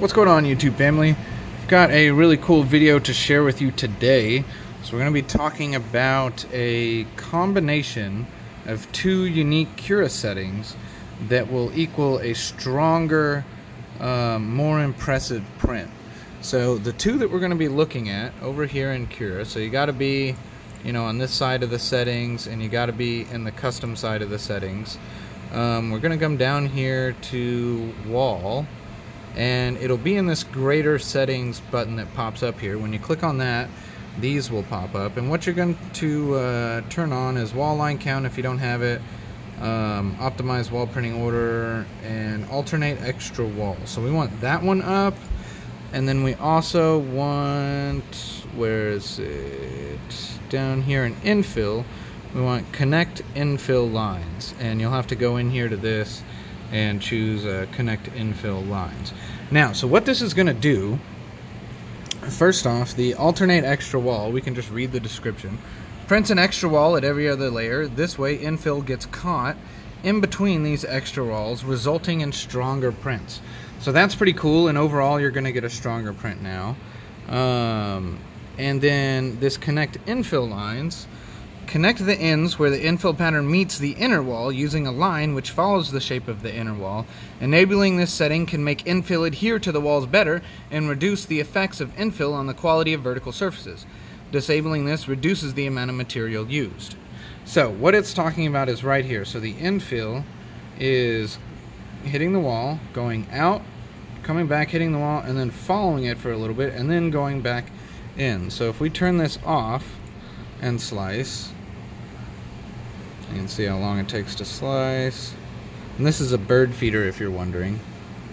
What's going on YouTube family? I've got a really cool video to share with you today. So we're going to be talking about a combination of two unique Cura settings that will equal a stronger, um, more impressive print. So the two that we're going to be looking at over here in Cura, so you got to be you know on this side of the settings and you got to be in the custom side of the settings. Um, we're going to come down here to wall and it'll be in this greater settings button that pops up here. When you click on that, these will pop up. And what you're going to uh, turn on is wall line count if you don't have it, um, optimize wall printing order, and alternate extra wall. So we want that one up. And then we also want, where is it? Down here in infill, we want connect infill lines. And you'll have to go in here to this and choose uh, connect infill lines. Now, so what this is going to do, first off, the alternate extra wall, we can just read the description. Prints an extra wall at every other layer. This way, infill gets caught in between these extra walls, resulting in stronger prints. So that's pretty cool, and overall, you're going to get a stronger print now. Um, and then this connect infill lines Connect the ends where the infill pattern meets the inner wall using a line which follows the shape of the inner wall. Enabling this setting can make infill adhere to the walls better and reduce the effects of infill on the quality of vertical surfaces. Disabling this reduces the amount of material used. So what it's talking about is right here. So the infill is hitting the wall, going out, coming back, hitting the wall, and then following it for a little bit, and then going back in. So if we turn this off and slice, you can see how long it takes to slice. And this is a bird feeder if you're wondering.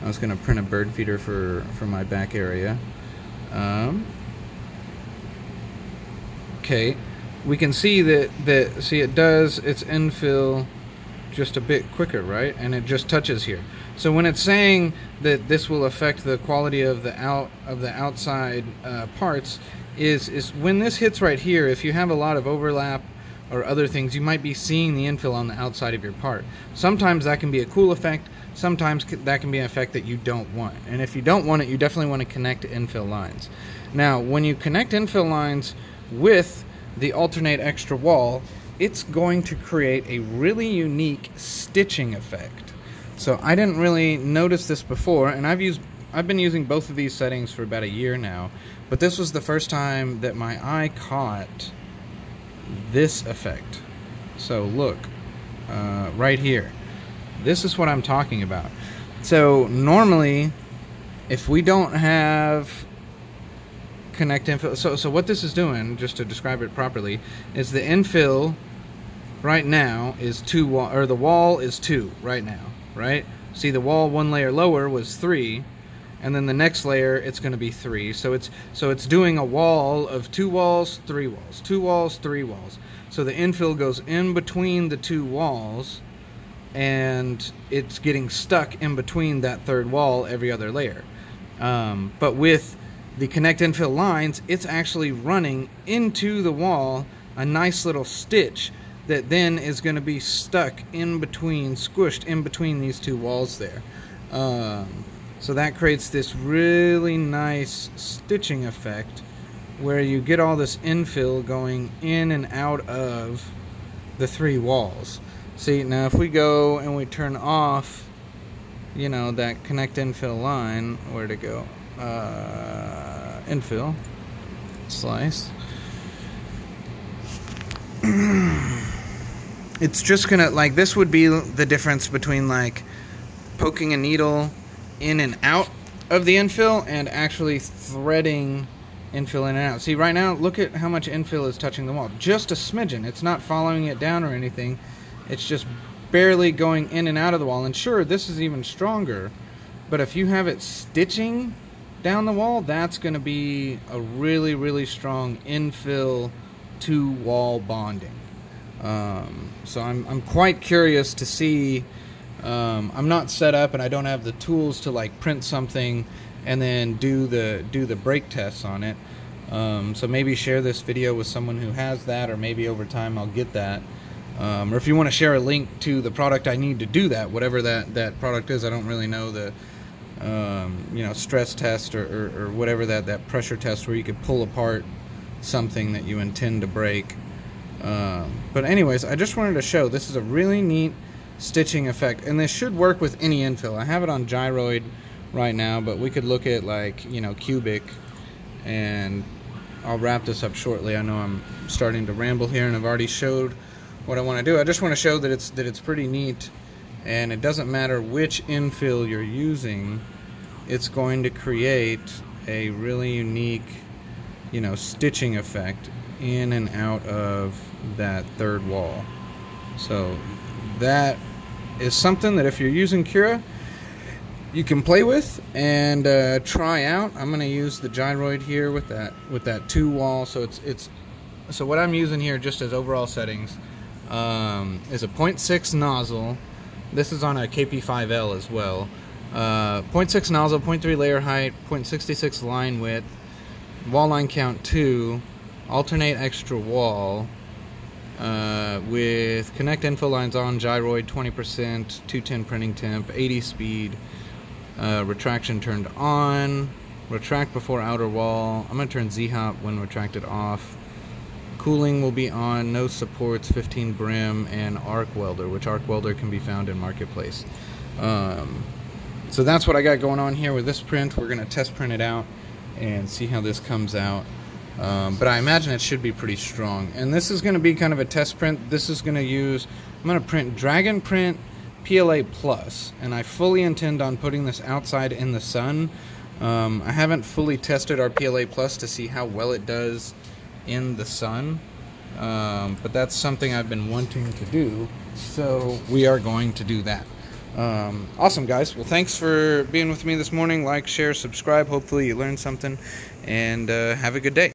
I was going to print a bird feeder for, for my back area. Um, okay, we can see that, that, see it does its infill just a bit quicker, right? And it just touches here. So when it's saying that this will affect the quality of the out of the outside uh, parts, is is when this hits right here. If you have a lot of overlap or other things, you might be seeing the infill on the outside of your part. Sometimes that can be a cool effect, sometimes that can be an effect that you don't want. And if you don't want it, you definitely want to connect infill lines. Now, when you connect infill lines with the alternate extra wall, it's going to create a really unique stitching effect. So I didn't really notice this before, and I've used I've been using both of these settings for about a year now, but this was the first time that my eye caught this effect. So look, uh, right here. This is what I'm talking about. So normally, if we don't have connect infill, so, so what this is doing, just to describe it properly, is the infill right now is two or the wall is two right now, right? See the wall one layer lower was three, and then the next layer it's going to be three. So it's so it's doing a wall of two walls three walls two walls three walls. So the infill goes in between the two walls and it's getting stuck in between that third wall every other layer. Um, but with the connect infill lines it's actually running into the wall a nice little stitch that then is going to be stuck in between squished in between these two walls there. Um, so that creates this really nice stitching effect where you get all this infill going in and out of the three walls. See, now if we go and we turn off, you know, that connect infill line, where to go? Uh, infill, slice. it's just gonna, like, this would be the difference between, like, poking a needle in and out of the infill and actually threading infill in and out. See, right now, look at how much infill is touching the wall. Just a smidgen. It's not following it down or anything. It's just barely going in and out of the wall. And sure, this is even stronger. But if you have it stitching down the wall, that's going to be a really, really strong infill to wall bonding. Um, so I'm, I'm quite curious to see um, I'm not set up and I don't have the tools to like print something and then do the do the break tests on it. Um, so maybe share this video with someone who has that, or maybe over time I'll get that. Um, or if you want to share a link to the product I need to do that, whatever that that product is, I don't really know the um, you know, stress test or, or, or, whatever that, that pressure test where you could pull apart something that you intend to break. Um, but anyways, I just wanted to show this is a really neat stitching effect, and this should work with any infill. I have it on gyroid right now, but we could look at like, you know, cubic, and I'll wrap this up shortly. I know I'm starting to ramble here, and I've already showed what I want to do. I just want to show that it's that it's pretty neat, and it doesn't matter which infill you're using, it's going to create a really unique, you know, stitching effect in and out of that third wall. So that is something that if you're using Cura, you can play with and uh, try out. I'm going to use the gyroid here with that with that two wall. So it's it's so what I'm using here just as overall settings um, is a 0.6 nozzle. This is on a KP5L as well. Uh, 0.6 nozzle, 0.3 layer height, 0.66 line width, wall line count 2, alternate extra wall, uh, with connect info lines on, gyroid 20%, 210 printing temp, 80 speed, uh, retraction turned on, retract before outer wall. I'm going to turn Z-hop when retracted off. Cooling will be on, no supports, 15 brim, and arc welder, which arc welder can be found in Marketplace. Um, so that's what I got going on here with this print. We're going to test print it out and see how this comes out. Um, but I imagine it should be pretty strong. And this is going to be kind of a test print. This is going to use, I'm going to print Dragon Print PLA Plus, and I fully intend on putting this outside in the sun. Um, I haven't fully tested our PLA Plus to see how well it does in the sun, um, but that's something I've been wanting to do, so we are going to do that. Um, awesome, guys. Well, thanks for being with me this morning. Like, share, subscribe. Hopefully, you learned something, and uh, have a good day.